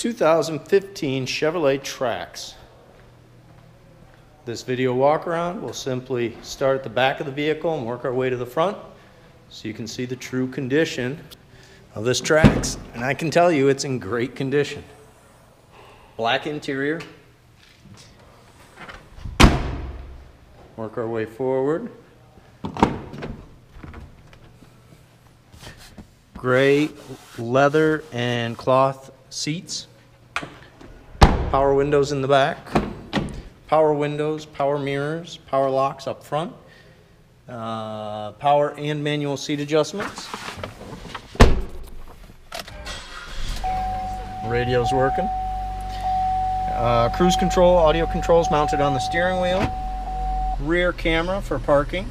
2015 Chevrolet Trax. This video walk around, we'll simply start at the back of the vehicle and work our way to the front so you can see the true condition of this Trax. And I can tell you it's in great condition. Black interior. Work our way forward. Gray leather and cloth seats. Power windows in the back. Power windows, power mirrors, power locks up front. Uh, power and manual seat adjustments. Radio's working. Uh, cruise control, audio controls mounted on the steering wheel. Rear camera for parking.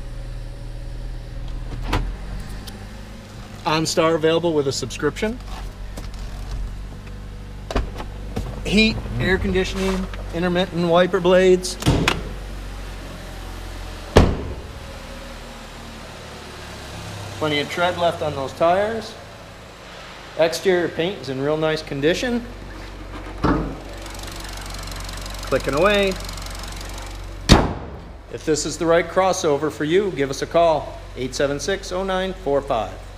OnStar available with a subscription. Heat, air conditioning, intermittent wiper blades. Plenty of tread left on those tires. Exterior paint is in real nice condition. Clicking away. If this is the right crossover for you, give us a call 876 0945.